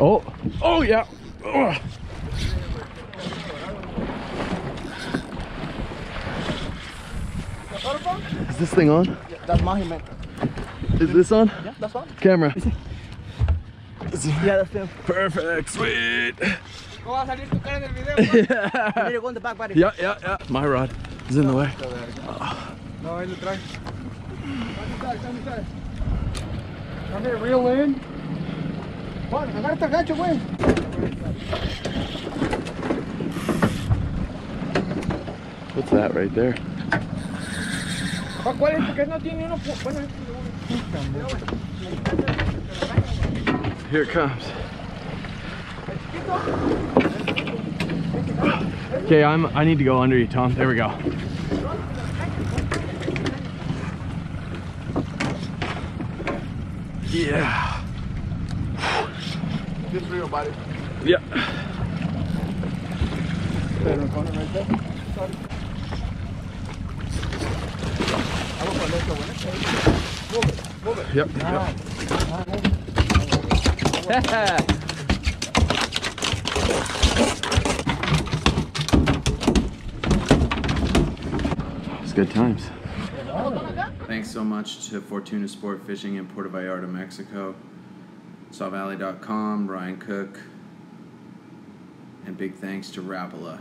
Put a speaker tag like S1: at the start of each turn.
S1: Oh, oh yeah. Ugh. Is this thing on?
S2: Yeah, That's Mahimet.
S1: Is this on?
S2: Yeah, that's one.
S1: Camera.
S2: Yeah, that's them.
S1: Perfect. Sweet.
S2: Oh, ¿Cómo va a salir tu cara en el video?
S1: yeah.
S2: Go in the back, buddy.
S1: Yeah, yeah, yeah. My rod is in the way.
S2: No, ahí lo trae. Dame reel in. Juan, agárrate el gancho, güey.
S1: What's that right there?
S2: ¿cuál es? Porque no tiene uno. Bueno,
S1: Here it comes. Okay, I'm. I need to go under you, Tom. There we go. Yeah.
S2: This real, buddy.
S1: Yeah.
S2: Right in the corner right there. Sorry. Vamos con esto, güey. Move it, move it.
S1: Yep. yep. It's good times.
S3: Thanks so much to Fortuna Sport Fishing in Puerto Vallarta, Mexico, SawValley.com, Ryan Cook, and big thanks to Rapala